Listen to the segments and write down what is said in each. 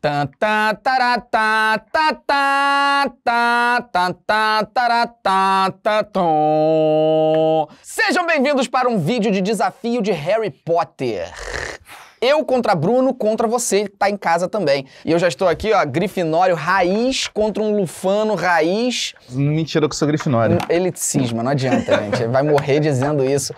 Tá, tá, tará, tá, tá, tá, tá, tá, tá, tará, tá, tá, tom. Sejam bem-vindos para um vídeo de desafio de Harry Potter. Eu contra Bruno, contra você que tá em casa também. E eu já estou aqui, ó, Grifinório raiz contra um Lufano raiz. Mentira que eu sou Grifinória. Ele cisma, não adianta, gente. Ele vai morrer dizendo isso.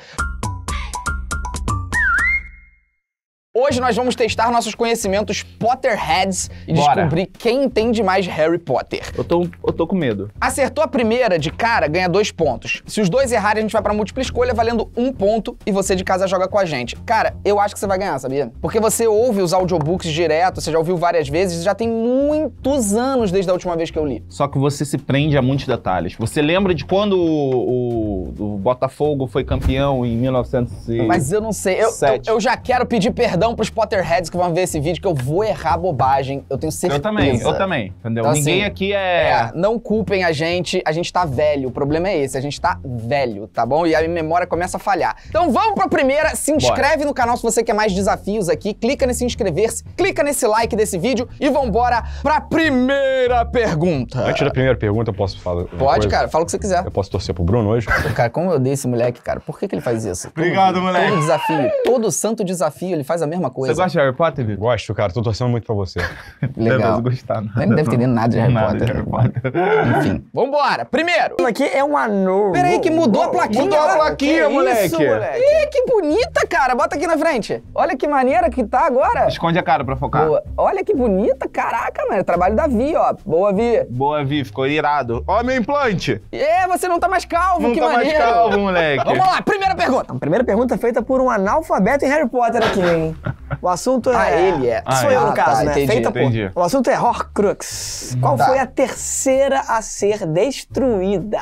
Hoje nós vamos testar nossos conhecimentos Potterheads e Bora. descobrir quem entende mais Harry Potter. Eu tô, eu tô com medo. Acertou a primeira de cara, ganha dois pontos. Se os dois errarem, a gente vai pra múltipla escolha, valendo um ponto, e você de casa joga com a gente. Cara, eu acho que você vai ganhar, sabia? Porque você ouve os audiobooks direto, você já ouviu várias vezes, já tem muitos anos desde a última vez que eu li. Só que você se prende a muitos detalhes. Você lembra de quando o, o- o Botafogo foi campeão em 1900 e... Mas eu não sei, eu, eu, eu já quero pedir perdão pros Potterheads que vão ver esse vídeo, que eu vou errar bobagem, eu tenho certeza. Eu também, eu também, entendeu? Então, Ninguém assim, aqui é... É, não culpem a gente, a gente tá velho. O problema é esse, a gente tá velho, tá bom? E a memória começa a falhar. Então vamos pra primeira, se inscreve no canal se você quer mais desafios aqui, clica nesse inscrever-se, clica nesse like desse vídeo e vambora pra primeira pergunta. Antes da primeira pergunta, eu posso falar. Pode, coisa? cara, fala o que você quiser. Eu posso torcer pro Bruno hoje? Cara, como eu odeio esse moleque, cara. Por que, que ele faz isso? Todo- Obrigado, moleque. Todo desafio, todo santo desafio, ele faz a mesma Você coisa. gosta de Harry Potter, Vitor? Gosto, cara. Tô torcendo muito pra você. Legal. Deve gostar. Não deve entender nada de Harry Nada de Potter. Harry Potter. Enfim, vambora. Primeiro. Isso aqui é um anão. Peraí que mudou a plaquinha. Mudou a olha. plaquinha, Que moleque. Isso, moleque. Ih, que bonita, cara. Bota aqui na frente. Olha que maneira que tá agora. Esconde a cara pra focar. Boa. Olha que bonita. Caraca, mano. É trabalho da Vi, ó. Boa, Vi. Boa, Vi, ficou irado. Ó meu implante. É, você não tá mais calvo. Não que tá mais maneiro. calvo, moleque. Vamos lá, primeira pergunta. A primeira pergunta é feita por um analfabeto em Harry Potter aqui, hein? O assunto é... Ah, ele é. Ah, Sou é. eu, no Ah, caso, tá, né? entendi, Feita por... entendi. O assunto é Horcrux. Qual Tá. foi a terceira a ser destruída?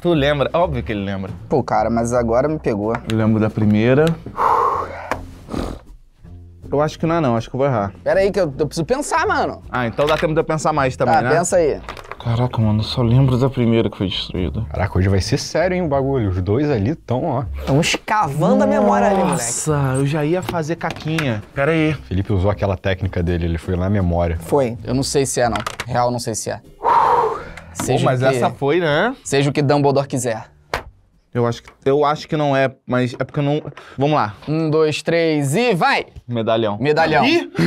Tu lembra? Óbvio que ele lembra. Pô, cara, mas agora me pegou. Eu lembro da primeira. Eu acho que não é não, acho que eu vou errar. Pera aí que eu, eu preciso pensar, mano. Ah, então dá tempo de eu pensar mais também, Tá, né? pensa aí. Caraca, mano, eu só lembro da primeira que foi destruída. Caraca, hoje vai ser sério, hein, o bagulho. Os dois ali estão, ó. Estão escavando a memória ali, moleque. Nossa, eu já ia fazer caquinha. Pera aí. Felipe usou aquela técnica dele, ele foi lá na memória. Foi. Eu não sei se é, não. Real, não sei se é. Pô, Seja mas o que, essa foi, né? Seja o que Dumbledore quiser. Eu acho, que, eu acho que não é, mas é porque eu não... Vamos lá. Um, dois, três e vai! Medalhão. Medalhão. Ih!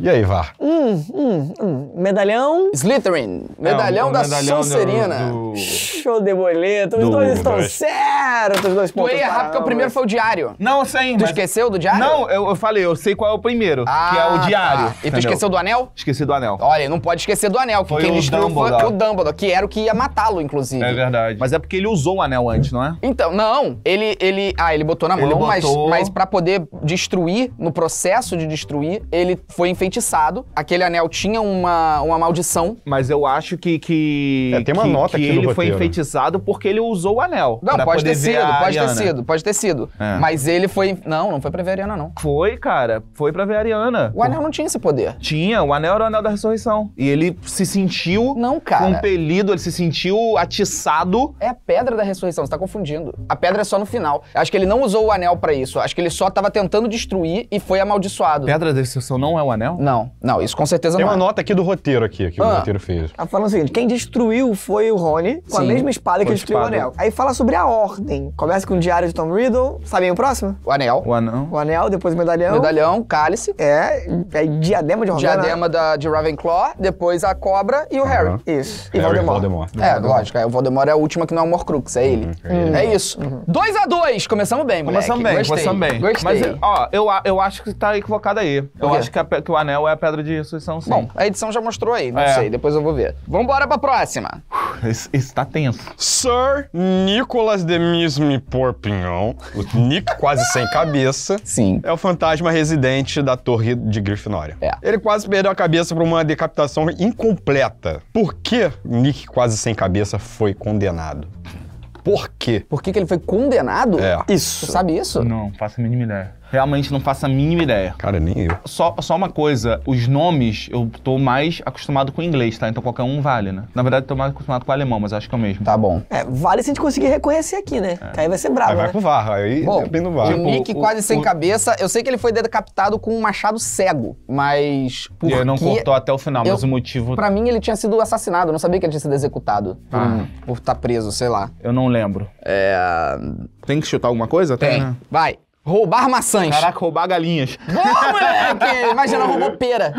E aí, Var? Hum, hum, hum. Medalhão. Slytherin. Medalhão É, o da medalhão do- Sonserina. do- Show de boleto. Os Do- dois estão dois. certos. Os dois Tu pontos ia errar para porque o primeiro foi o diário. Não, eu sei, Tu mas... esqueceu do diário? Não, eu, eu falei, eu sei qual é o primeiro, Ah, que é o diário. tá. E tu entendeu? esqueceu do anel? Esqueci do anel. Olha, não pode esquecer do anel, que Foi quem o destruiu foi o Dumbledore, que era o que ia matá-lo, inclusive. É verdade. Mas é porque ele usou o anel antes, não é? Então, não, ele, ele, ah, ele botou na mão, mas, botou. mas para poder destruir, no processo de destruir, ele foi enfeitiçado. Aquele anel tinha uma, uma maldição. Mas eu acho que. que É, tem uma que- nota que aqui no ele foi enfeitiçado porque ele usou o anel. Não, pode poder ter ver sido, a pode ter sido, pode ter sido. É. Mas ele foi, não, não foi pra ver a Ariana, não. Foi, cara. Foi pra ver a Ariana. O anel não tinha esse poder. Tinha, o anel era o anel da ressurreição. E ele se sentiu Não, cara. compelido, ele se sentiu atiçado. É a pedra da ressurreição, você tá confundindo. A pedra é só no final. Acho que ele não usou o anel pra isso. Acho que ele só tava tentando destruir e foi amaldiçoado. Pedra da ressurreição não é o anel? Não, não, isso com certeza Tem não uma é. nota aqui do roteiro aqui, que o Ah. roteiro fez. Tá falando o seguinte, quem destruiu foi o Rony, com a Sim, mesma espada que a destruiu o espada. anel. Aí fala sobre a ordem. Começa com o diário de Tom Riddle. Sabem o próximo? O anel, O anel. O anel, depois o medalhão. medalhão, cálice, É, é diadema de Rosana. diadema da, de Ravenclaw, depois a cobra e o Harry. Aham. Isso. E Harry Voldemort. É, lógico, é, o Voldemort é a última que não é o Morcrux, é ele. Uhum. É isso. 2 a 2 começamos bem, moleque. Começamos bem, Gostei, começamos bem. Gostei. Mas, ó, eu, eu acho que tá equivocado aí. Eu acho que, a que o anel é a pedra de ressurreição, sim. Bom, a edição já mostrou aí, não É. sei, depois eu vou ver. Vambora pra próxima. Isso, isso tá tenso. Sir Nicholas de Misme Porpignon, o Nick quase sem cabeça, Sim. é o fantasma residente da torre de Grifinória. É. Ele quase perdeu a cabeça por uma decapitação incompleta. Por que Nick quase sem cabeça foi condenado? Por quê? Por que, que ele foi condenado? É. Isso. Tu sabe isso? Não, faço a mínima ideia. Realmente não faço a mínima ideia. Cara, nem eu. Só, só uma coisa, os nomes eu tô mais acostumado com o inglês, tá? Então qualquer um vale, né? Na verdade, eu tô mais acostumado com o alemão, mas acho que é o mesmo. Tá bom. É, vale se a gente conseguir reconhecer aqui, né? Que aí vai ser bravo, Aí vai né? pro VAR, aí Bom, depende do o VAR. Nick o- quase sem o- cabeça, eu sei que ele foi decapitado com um machado cego, mas E ele não cortou até o final, mas eu- o motivo Pra mim ele tinha sido assassinado, eu não sabia que ele tinha sido executado por Ah. por estar preso, sei lá. eu não lembro. É... Tem que chutar alguma coisa? Tem. né? Vai. Roubar maçãs. Caraca, roubar galinhas. Boa, moleque! Imagina, roubou pera.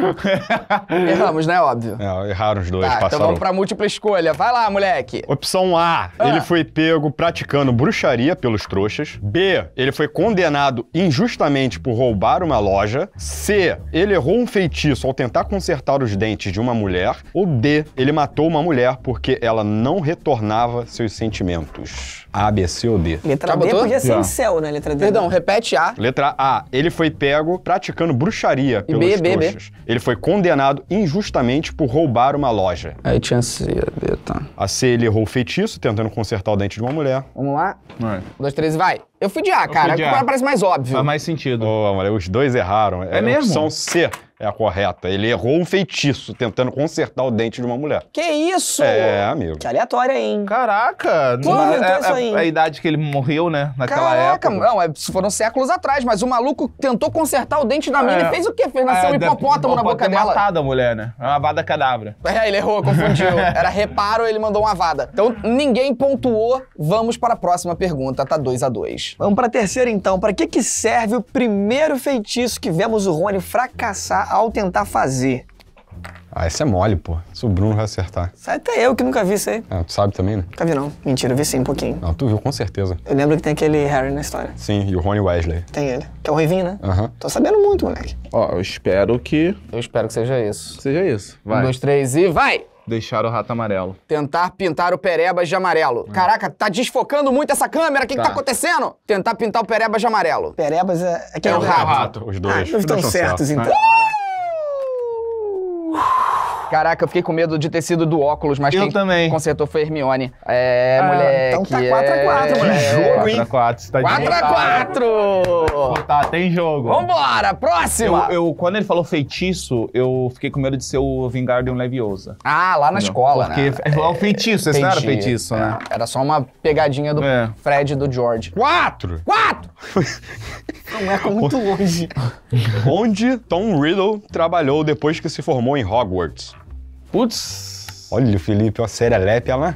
Erramos, né? Óbvio. É, erraram os dois, Tá, então passaram. vamos pra múltipla escolha. Vai lá, moleque. Opção A, Ah. ele foi pego praticando bruxaria pelos trouxas. B, ele foi condenado injustamente por roubar uma loja. C, ele errou um feitiço ao tentar consertar os dentes de uma mulher. Ou D, ele matou uma mulher porque ela não retornava seus sentimentos. A, B, C ou D? Letra Já D botou? podia ser Já. em céu, né? Letra D. Perdão, repete A. Letra A, ele foi pego praticando bruxaria E pelos B, B, B. Ele foi condenado injustamente por roubar uma loja. Aí tinha C, D, tá. A C, ele errou o feitiço tentando consertar o dente de uma mulher. Vamos lá. É. Um, dois, três e vai. Eu fui de A, cara. fui de A. Agora parece mais óbvio. Faz mais sentido. Ô, mulher, os dois erraram. É, mesmo? A opção C é a correta. Ele errou um feitiço tentando consertar o dente de uma mulher. Que isso? É, amigo. Que aleatório, hein? Caraca! Quem não- inventou é, isso é- aí? é a idade que ele morreu, né? Naquela Caraca, época. não, é, foram séculos atrás, mas o maluco tentou consertar o dente da mina É. e fez o quê? Fez nascer um É, deve- hipopótamo na boca ter dela. matado a mulher, né? É uma vada cadabra. É, ele errou, confundiu. Era reparo, ele mandou uma vada. Então, ninguém pontuou. Vamos para a próxima pergunta, tá 2 a 2 Vamos pra terceira então. Pra que que serve o primeiro feitiço que vemos o Rony fracassar ao tentar fazer? Ah, esse é mole, pô. Se o Bruno vai acertar. Isso até eu que nunca vi isso aí. Ah, tu sabe também, né? Nunca vi não. Mentira, eu vi sim um pouquinho. Não, tu viu, com certeza. Eu lembro que tem aquele Harry na história. Sim, e o Rony Wesley. Tem ele. Que é o Ruivinho, né? Aham. Tô sabendo muito, moleque. Ó, eu espero que Eu espero que seja isso. seja isso. Um, Vai. dois, três e vai! Deixar o rato amarelo. Tentar pintar o Perebas de amarelo. Caraca, tá desfocando muito essa câmera. O que, que tá Tá. acontecendo? Tentar pintar o Perebas de amarelo. Perebas é, é quem É o rato. Os Ah, dois. não estão Os dois certos, certos. então. Caraca, eu fiquei com medo de ter sido do óculos, mas Eu quem também. consertou foi Hermione. É, Ah, moleque. então tá 4 a 4, é... moleque. jogo, hein? 4x4, você tá 4 a 4 Tá, tem jogo. Vambora, Eu, próxima! eu- quando ele falou feitiço, eu fiquei com medo de ser o Wingardium Leviosa. Ah, lá na escola, Porque né? é o feitiço, esse não era feitiço, né? É, Era só uma pegadinha do É. Fred e do George. Quatro! Quatro! Não é muito longe. Onde Tom Riddle trabalhou depois que se formou em Hogwarts? Putz, Olha o Felipe, a serelepe, ela...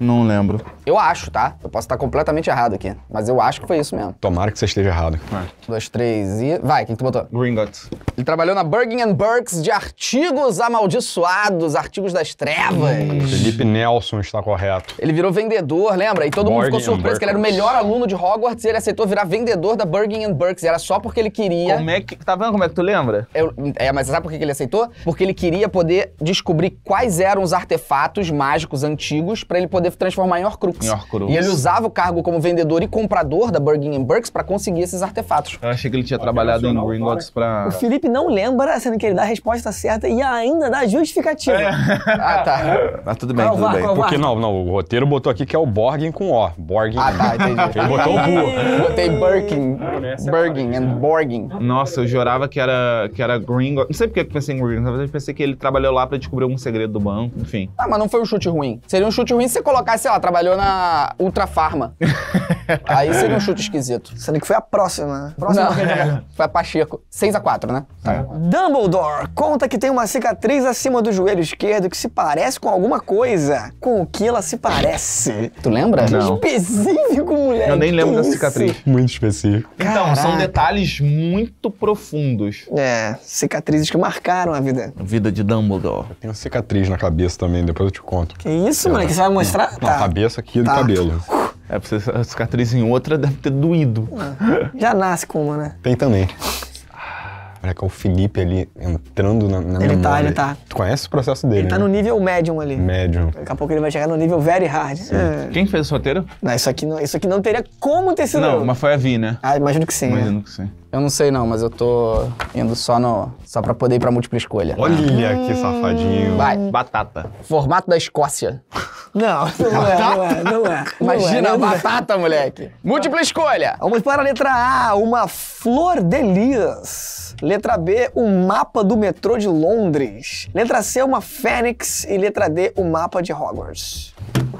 não lembro. Eu acho, tá? Eu posso estar completamente errado aqui, mas eu acho que foi isso mesmo. Tomara que você esteja errado. Um, dois, três e... Vai, quem que tu botou? Gringotts. Ele trabalhou na Bergen Burks de artigos amaldiçoados, artigos das trevas. Felipe Nelson está correto. Ele virou vendedor, lembra? E todo mundo ficou surpreso que ele era o melhor aluno de Hogwarts e ele aceitou virar vendedor da Bergen Burks. E era só porque ele queria... Como é que. Tá vendo como é que tu lembra? Eu- é, mas sabe por que que ele aceitou? Porque ele queria poder descobrir quais eram os artefatos mágicos antigos pra ele poder transformar em Horcrux. Em Horcrux. E ele usava o cargo como vendedor e comprador da Bergen Burks pra conseguir esses artefatos. Eu achei que ele tinha trabalhado em Gringotts pra. O Felipe não lembra, sendo que ele dá a resposta certa e ainda dá justificativa. Ah, tá. Mas tudo bem, Qual tudo var, bem. var? Porque não, não, o roteiro botou aqui que é o Borgen com O. Borgen. Ah, tá, entendi. Ele botou o Bu. Botei Birkin, Bergen and Borgin. Nossa, eu jurava que era, que era Gringotts. Não sei porque que eu pensei em Gringotts, verdade eu pensei que ele trabalhou lá pra descobrir algum segredo do banco, enfim. Ah, mas não foi um chute ruim. Seria um chute ruim se você colocasse, sei lá, trabalhou na Ultra Farma. Aí seria um chute esquisito. Sendo que foi a próxima. né? Próxima Não, foi a Pacheco. 6x4, né? É. Dumbledore conta que tem uma cicatriz acima do joelho esquerdo que se parece com alguma coisa. Com o que ela se parece? Tu lembra? Não. Específico, moleque. Eu nem lembro da cicatriz. Muito específico. Então, são Caraca. detalhes muito profundos. É, cicatrizes que marcaram a vida. Vida de Dumbledore. Tem uma cicatriz na cabeça também, depois eu te conto. Que isso, moleque? Você vai mostrar? Não, a cabeça aqui do Tá. cabelo. É, pra você a cicatriz em outra deve ter doído. Já nasce com uma, né? Tem também. Olha que é o Felipe ali entrando na, na Ele tá, memória. ele tá. Tu conhece o processo dele, Ele tá né? no nível médium ali. Médium. Daqui a pouco ele vai chegar no nível very hard. É. Quem fez esse roteiro? Não, isso aqui não, isso aqui não teria como ter sido. Não, eu. mas foi a Vi, né? Ah, imagino que sim. é. Imagino que sim. Eu não sei não, mas eu tô indo só no só para poder ir pra múltipla escolha. Olha que safadinho. Vai. Batata. Formato da Escócia. Não, não é, não é, não é. Imagina não a é, não é. batata, moleque. Múltipla escolha. Vamos para a letra A, uma flor de lis. Letra B, o mapa do metrô de Londres. Letra C, uma fênix. E letra D, o mapa de Hogwarts.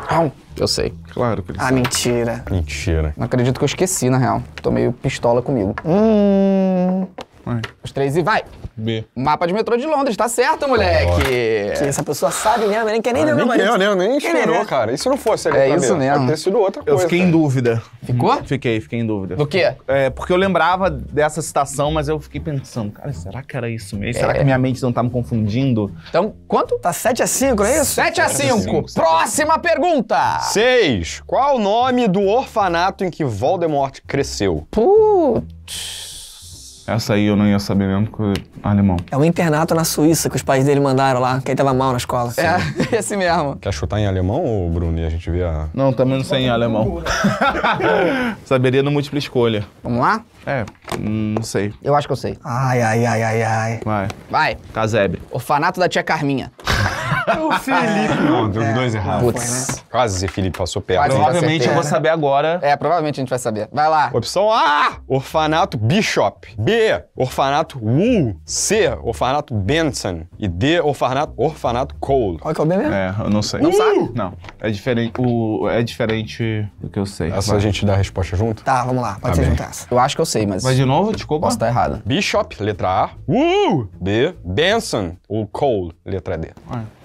Ah, eu sei. Claro que ele Ah, mentira. Mentira. Não acredito que eu esqueci, na real. Tô meio pistola comigo. Hum. Vai. Os três e vai. B. Mapa de metrô de Londres, tá certo, moleque. Que essa pessoa sabe mesmo, nem quer nem ver o Nem gabarito. eu, nem, nem é, esperou, né? cara. E se não fosse ali É pra isso mesmo. Pode ter sido outra Eu coisa. fiquei em dúvida. Ficou? Fiquei, fiquei em dúvida. Do quê? É, porque eu lembrava dessa citação, mas eu fiquei pensando, cara, será que era isso mesmo? Será que minha mente não tá me confundindo? Então, quanto? Tá 7 a 5, não é isso? 7 a 5. Próxima pergunta. Seis. Qual o nome do orfanato em que Voldemort cresceu? Putz. Essa aí eu não ia saber mesmo, porque alemão. É um internato na Suíça que os pais dele mandaram lá, que ele tava mal na escola. É, esse mesmo. Quer chutar em alemão, ou Bruno? E a gente vê a... Não, também não sei em alemão. Saberia no múltipla escolha. Vamos lá? É, não sei. Eu acho que eu sei. Ai, ai, ai, ai, ai. Vai. Vai. Casebre. Orfanato da tia Carminha. O Felipe. Não, deu dois errados. Putz. Quase Felipe passou perto. Quase. Provavelmente eu vou saber agora. É, provavelmente a gente vai saber. Vai lá. Opção A, orfanato Bishop. B, orfanato Wu. C, orfanato Benson. E D, orfanato, orfanato Cole. Qual que é o B mesmo? É, eu não sei. Não sabe? Não. É diferente. O, é diferente do que eu sei. Essa a gente dá a resposta junto? Tá, vamos lá. Pode ser juntar essa. Eu acho que eu sei, mas Vai de novo? Desculpa. posso estar errado. Bishop, letra A. Wu. B, Benson. Ou Cole, letra D.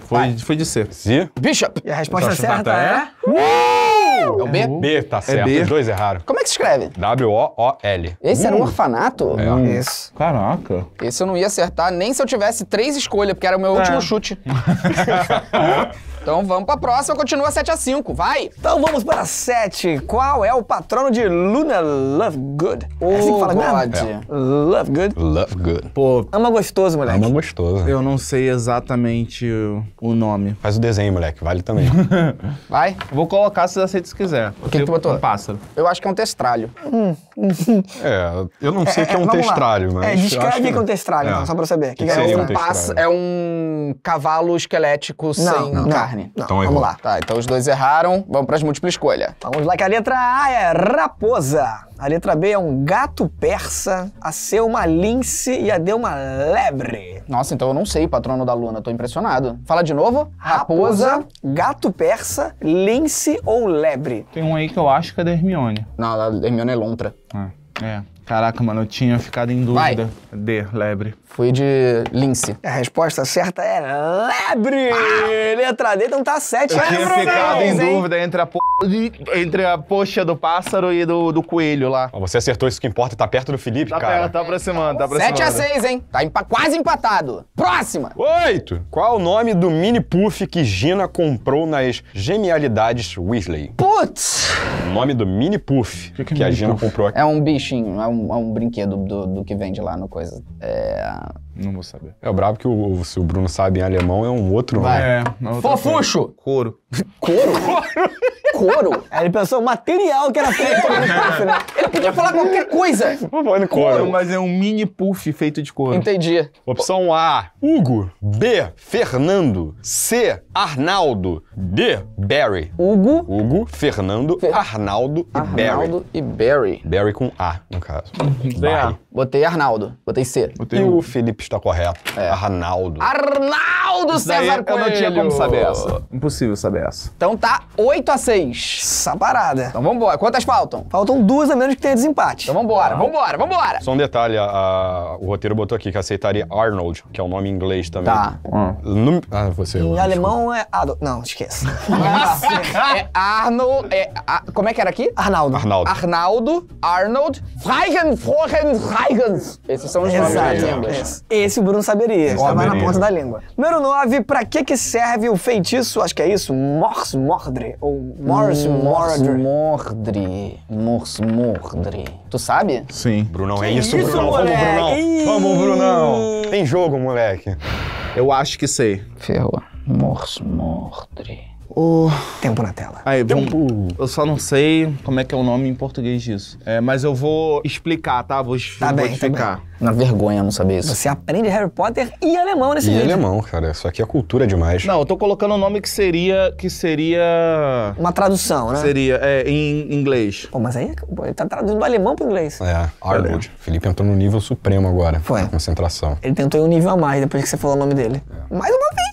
Foi, foi de ser. Z. Bishop. E a resposta certa chibata é... É o B? B, tá certo. B. Os dois erraram. Como é que se escreve? W-O-O-L. Esse era um orfanato? É. Isso. Caraca. Esse eu não ia acertar nem se eu tivesse três escolhas, porque era o meu último chute. então vamos pra próxima, continua 7 a 5 vai! Então vamos para 7. Qual é o patrono de Luna Lovegood? É assim que fala mesmo? God. Lovegood. Love good. Pô, Ama gostoso, moleque. Ama gostoso. eu não sei exatamente o, nome. Faz o desenho, moleque. Vale também. Vai? Vou colocar se vocês quiser. O que que tu botou? Um pássaro. Eu acho que é um testralho. é, eu não sei o que é um vamos lá. testralho, mas... É, descreve o que é um não. testralho, É. então, só pra eu saber. Que Que que é um um testralho? É um cavalo esquelético sem não, carne. Não, Então vamos errou. lá. Tá, então os dois erraram. Vamos pras múltipla escolha. Vamos lá que a letra A é raposa. A letra B é um gato persa. A C é uma lince e a D é uma lebre. Nossa, então eu não sei patrono da Luna, tô impressionado. Fala de novo. Raposa. gato persa, lince ou lebre. Tem um aí que eu acho que é da Hermione. Não, a Hermione é lontra. Ah, é. Caraca, mano, eu tinha ficado em dúvida. D, lebre. Fui de lince. A resposta certa é lebre. Letra D, então tá 7 Eu tinha ficado em dúvida entre a, po... entre a poxa do pássaro e do, do coelho lá. Você acertou isso que importa, tá perto do Felipe, Tá, cara. perto, tá aproximando, tá aproximando. 7 a 6, hein? Tá empa- quase empatado. Próxima. Oito! Qual o nome do mini puff que Gina comprou nas genialidades Weasley? Putz! O nome do mini puff que, que é a mini Gina puff? comprou aqui. É um bichinho, é um, é um brinquedo do, do que vende lá no coisa. É. Não vou saber. É o brabo que o, se o Bruno sabe em alemão é um outro nome. É, na outra Couro. Couro? Aí ele pensou o material que era feito no puff, né? Ele podia falar qualquer coisa. Falando Couro, couro. mas é um mini puff feito de couro. Entendi. Opção A, Hugo. B, Fernando. C, Arnaldo. D, Barry. Hugo, Hugo, Fernando, Fer- Arnaldo e Barry. Arnaldo e Barry. Barry com A, no caso. Barry. Botei Arnaldo. Botei C. Botei E o... Felipe está correto. Arnaldo. Arnaldo Isso daí César eu Coelho. não tinha como saber essa. Impossível saber essa. Então tá 8 a 6. Essa parada. Então vambora. Quantas faltam? Faltam duas a menos que tenha desempate. Então vambora, vambora, vambora. Só um detalhe, a- a- o roteiro botou aqui que aceitaria Arnold, que é o nome em inglês também. Tá. Num- ah, você. Em alemão é Adolf. Não, esqueça. é Arnold. É, a- como é que era aqui? Arnaldo. Arnaldo. Arnaldo, Arnold, Freigen, Frogen, Freigens. Esses são os nomes Exato. em inglês. Esse. Esse o Bruno saberia. Estava na ponta da língua. Número 9. Pra que que serve o feitiço, acho que é isso, Mors Mordre, ou Mors Mordre. Morsmordre. Morsmordre. Tu sabe? Sim. Brunão, é isso, isso, Brunão. moleque? Vamos, Brunão. Vamos, Brunão. Tem jogo, moleque. Eu acho que sei. Ferrou. Morsmordre. O... Tempo na tela. Aí, vamos... Eu só não sei como é que é o nome em português disso. É, mas eu vou explicar, tá? Vou, Tá vou bem, tá explicar. Na vergonha não saber isso. Você aprende Harry Potter e alemão nesse E vídeo. alemão, cara. Isso aqui é cultura demais. Não, eu tô colocando o nome que seria. que seria. Uma tradução, né? Seria é, em inglês. Pô, mas aí pô, ele tá traduzindo do alemão pro inglês. É, Arnold. Felipe entrou no nível supremo agora. Foi. Concentração. Ele tentou ir um nível a mais depois que você falou o nome dele. Mais uma vez.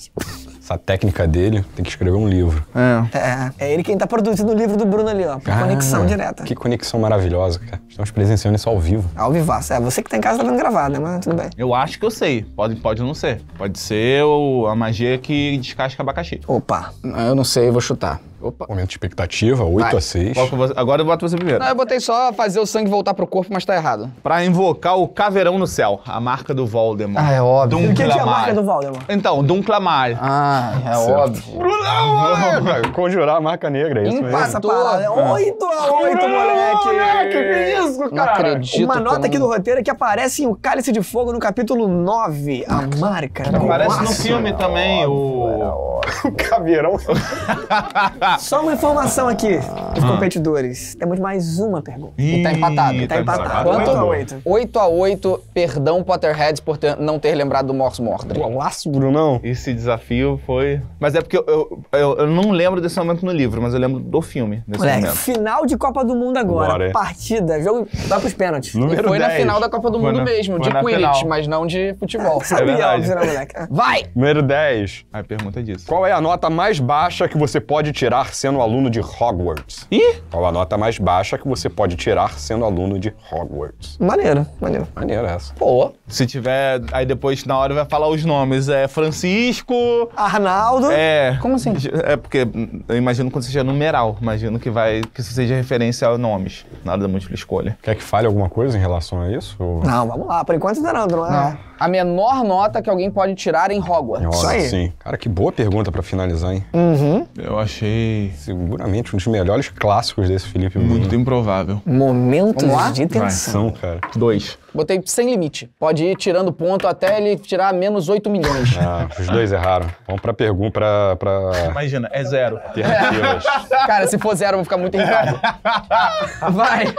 Essa técnica dele tem que escrever um livro. É. É, é ele quem tá produzindo o livro do Bruno ali, ó. Por conexão Ah, direta. Que conexão maravilhosa, cara. Estamos presenciando isso ao vivo. Ao vivaço. É, você que tá em casa tá vendo gravado, né? Mas tudo bem. Eu acho que eu sei. Pode, pode não ser. Pode ser o- a magia que descasca abacaxi. Opa. Eu não sei, eu vou chutar. Opa. Momento de expectativa, 8 Vai. a 6. Qual que você- Agora eu boto você primeiro. Não, eu botei só fazer o sangue voltar pro corpo, mas tá errado. Pra invocar o caveirão no céu, a marca do Voldemort. Ah, é óbvio. O que, que é a marca do Valdemar? Então, Dunclamar. Ah, é óbvio. Brunão! Conjurar a marca negra, é isso mesmo. Passa a Empatou. parada. 8 a 8, moleque. moleque, que isso, Não cara? acredito. Uma nota não- aqui do roteiro é que aparece em O Cálice de Fogo no capítulo 9. A marca. do Aparece no filme também, o... O caveirão. Só uma informação aqui dos competidores. Temos mais uma pergunta. E tá empatado. Tá empatado. Quanto? 8 a 8. 8 a 8 perdão Potterheads por ter- não ter lembrado do Morse Mordre. Golaço, Brunão. Esse desafio foi... Mas é porque eu, eu, eu- eu não lembro desse momento no livro, mas eu lembro do filme, desse Moleque, momento. final de Copa do Mundo agora. Bora, é. Partida, jogo vai pros pênaltis. E Número foi na 10. final da Copa do Foi Mundo na- mesmo, de na Quidditch, final. mas não de futebol. Sabia, verdade. óbvio, né, moleque? Vai! Número 10. A pergunta é disso. Qual é a nota mais baixa que você pode tirar sendo aluno de Hogwarts? Ih! Qual a nota mais baixa que você pode tirar sendo aluno de Hogwarts? Maneiro, maneiro. Maneira essa. Pô, Se tiver... Aí depois, na hora, vai falar os nomes. É Francisco... Arnaldo. É... Como assim? É porque hum, eu imagino quando seja numeral. Imagino que vai... Que isso seja referência a nomes. Na hora da múltipla escolha. Quer que fale alguma coisa em relação a isso? Ou- Não, vamos lá. Por enquanto não, não é? não. A menor nota que alguém pode tirar em Hogwarts. Olha, Isso aí. sim. Cara, que boa pergunta pra finalizar, hein? Uhum. Eu achei... Seguramente um dos melhores clássicos desse Felipe Muito Bruno. improvável. Momentos de tensão. São, cara. Dois. Botei sem limite. Pode ir tirando ponto até ele tirar menos 8 milhões. Ah, os dois erraram. Vamos pra pergunta pra, pra Imagina, é zero. alternativas. Cara, se for zero, eu vou ficar muito irritado. Vai!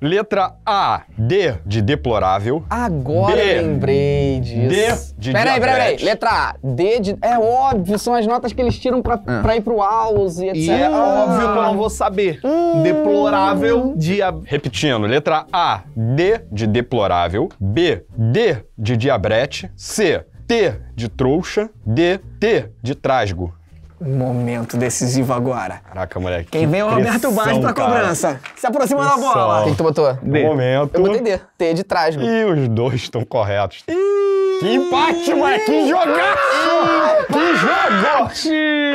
Letra A, D de deplorável. Agora B. eu lembrei disso. D de peraí, peraí, peraí. Letra A. D de. É óbvio, são as notas que eles tiram pra, pra ir pro e etc. E é óbvio que eu não vou saber. Deplorável dia... Repetindo, letra A, D de deplorável. B, D de diabrete. C, T de trouxa. D, T de trasgo. Momento decisivo agora. Caraca, moleque. Quem que vem é o Roberto Baixo pra cara. cobrança. Se aproxima da bola. O que, tu botou? No momento. Eu botei D. T de trás. E os dois estão corretos. Que empate, moleque! Que jogaço! Que jogo!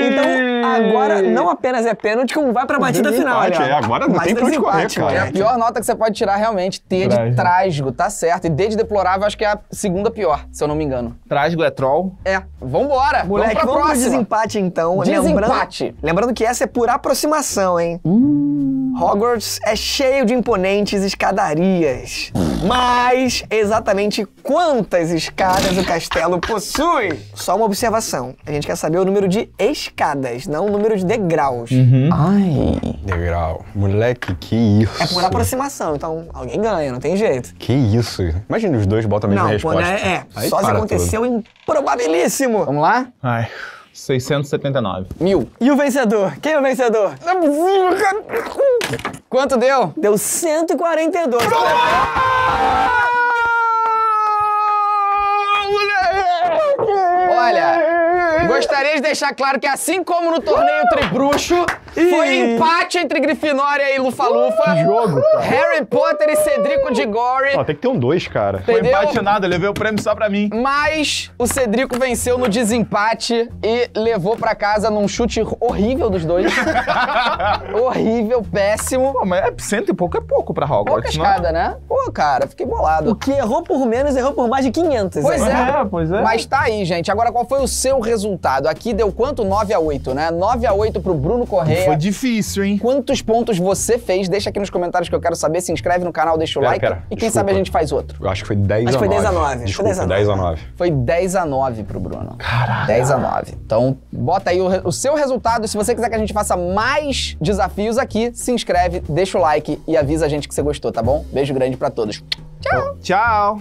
Então, agora não apenas é pênalti, como vai pra batida Empate, final. olha. é, agora não tem pra onde de correr, empate, cara. É a pior nota que você pode tirar realmente. T de trasgo, tá certo. E D de deplorável, acho que é a segunda pior, se eu não me engano. Trasgo é troll. É. Vambora! Moleque, vamos pra vamos pro próxima. desempate então. Desempate. Lembrando, lembrando que essa é por aproximação, hein? Hum. Hogwarts é cheio de imponentes escadarias. Mas exatamente quantas escadas o castelo possui? Só uma observação. A gente quer saber o número de escadas, não o número de degraus. Hum. Ai. Degrau. Moleque, que isso. É por aproximação, então alguém ganha, não tem jeito. Que isso. Imagina os dois botam a mesma Não, resposta. né? É, Aí só se aconteceu improbabilíssimo. Vamos lá? Ai, 679. Mil. E o vencedor? Quem é o vencedor? Não é possível, cara. Quanto deu? Deu 142. Olha, gostaria de deixar claro que assim como no torneio Tribruxo, Foi empate entre Grifinória e Lufa-Lufa. Que jogo, cara. Harry Potter e Cedrico Diggory. Ó, tem que ter um dois, cara. Foi Entendeu? empate nada, levei o prêmio só pra mim. Mas o Cedrico venceu no desempate e levou pra casa num chute horrível dos dois. horrível, péssimo. Pô, mas é cento e pouco é pouco pra Pouca Hogwarts, não? escada, né? Pô, cara, fiquei O bolado. que errou por menos, errou por mais de 500. Pois é. É, pois é. Mas tá aí, gente. Agora, qual foi o seu resultado? Aqui deu quanto? 9 a 8, né? 9 a 8 pro Bruno Correia. Foi difícil, hein? Quantos pontos você fez? Deixa aqui nos comentários que eu quero saber. Se inscreve no canal, deixa o Pera, like. pera, e quem desculpa. sabe a gente faz outro. Eu acho que foi 10 Acho a que 9. foi 10 a 9. Foi Desculpa, 10 a 10 a 9. Foi 10 a 9 pro Bruno. Caraca. 10 a 9. Então, bota aí o, o seu resultado. Se você quiser que a gente faça mais desafios aqui, se inscreve, deixa o like e avisa a gente que você gostou, tá bom? Beijo grande pra todos. Tchau.